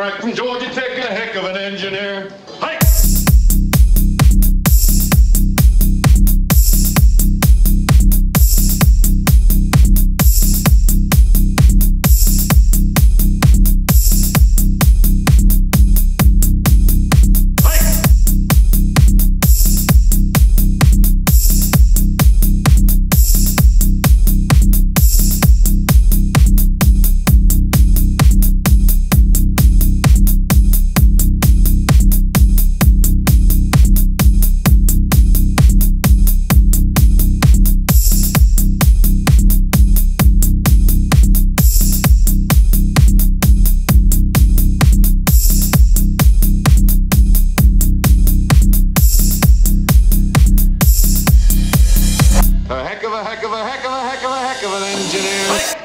right from Georgia Tech and a heck of an engineer. A heck of a heck of a heck of a heck of a heck of an engineer.